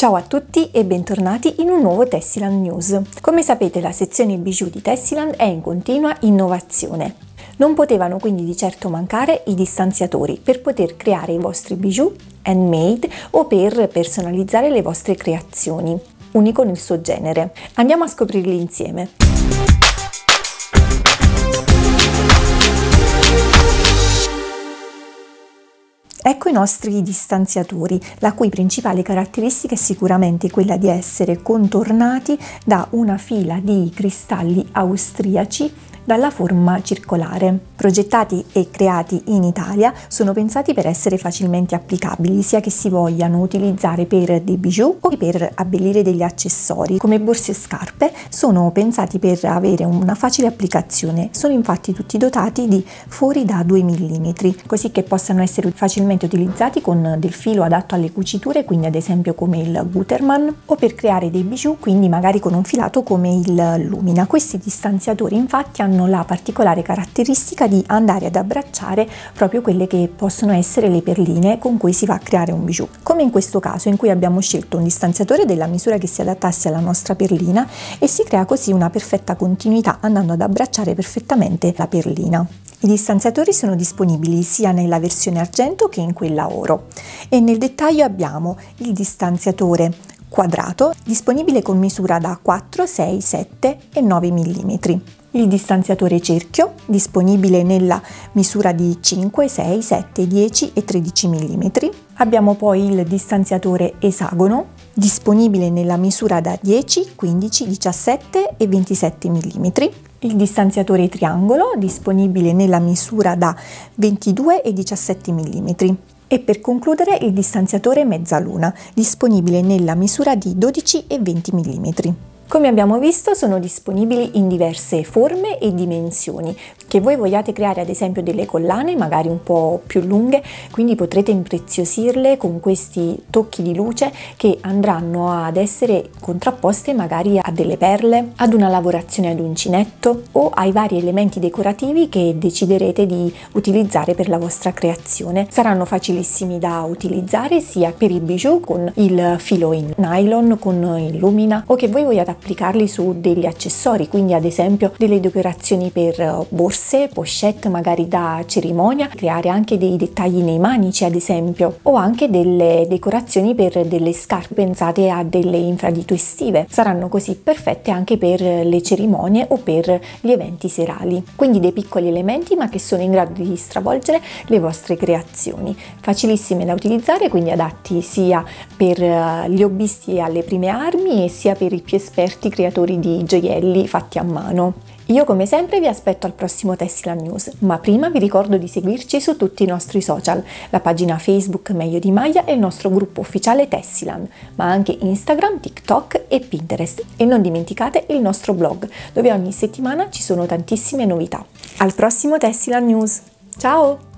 Ciao a tutti e bentornati in un nuovo Tessiland News. Come sapete la sezione bijou di Tessiland è in continua innovazione. Non potevano quindi di certo mancare i distanziatori per poter creare i vostri bijou handmade o per personalizzare le vostre creazioni, unico nel suo genere. Andiamo a scoprirli insieme. Ecco i nostri distanziatori, la cui principale caratteristica è sicuramente quella di essere contornati da una fila di cristalli austriaci dalla forma circolare. Progettati e creati in Italia, sono pensati per essere facilmente applicabili, sia che si vogliano utilizzare per dei bijou o per abbellire degli accessori. Come borse e scarpe, sono pensati per avere una facile applicazione. Sono infatti tutti dotati di fori da 2 mm, così che possano essere facilmente utilizzati con del filo adatto alle cuciture, quindi ad esempio come il Gutermann, o per creare dei bijou, quindi magari con un filato come il Lumina. Questi distanziatori infatti hanno la particolare caratteristica di andare ad abbracciare proprio quelle che possono essere le perline con cui si va a creare un bijou. Come in questo caso in cui abbiamo scelto un distanziatore della misura che si adattasse alla nostra perlina e si crea così una perfetta continuità andando ad abbracciare perfettamente la perlina. I distanziatori sono disponibili sia nella versione argento che in quella oro e nel dettaglio abbiamo il distanziatore quadrato disponibile con misura da 4, 6, 7 e 9 mm il distanziatore cerchio, disponibile nella misura di 5, 6, 7, 10 e 13 mm. Abbiamo poi il distanziatore esagono, disponibile nella misura da 10, 15, 17 e 27 mm. Il distanziatore triangolo, disponibile nella misura da 22 e 17 mm. E per concludere il distanziatore mezzaluna, disponibile nella misura di 12 e 20 mm. Come abbiamo visto sono disponibili in diverse forme e dimensioni. Che voi vogliate creare ad esempio delle collane magari un po' più lunghe, quindi potrete impreziosirle con questi tocchi di luce che andranno ad essere contrapposte magari a delle perle, ad una lavorazione ad uncinetto o ai vari elementi decorativi che deciderete di utilizzare per la vostra creazione. Saranno facilissimi da utilizzare sia per i bijou con il filo in nylon, con il lumina o che voi vogliate applicarli su degli accessori, quindi ad esempio delle decorazioni per eh, borse, pochette magari da cerimonia, creare anche dei dettagli nei manici ad esempio, o anche delle decorazioni per delle scarpe pensate a delle infradito estive. Saranno così perfette anche per le cerimonie o per gli eventi serali. Quindi dei piccoli elementi ma che sono in grado di stravolgere le vostre creazioni. Facilissime da utilizzare, quindi adatti sia per eh, gli hobbisti alle prime armi e sia per i più esperti esperti creatori di gioielli fatti a mano. Io come sempre vi aspetto al prossimo Tesla News, ma prima vi ricordo di seguirci su tutti i nostri social, la pagina Facebook Meglio di Maglia e il nostro gruppo ufficiale Tessiland, ma anche Instagram, TikTok e Pinterest. E non dimenticate il nostro blog, dove ogni settimana ci sono tantissime novità. Al prossimo Tessiland News! Ciao!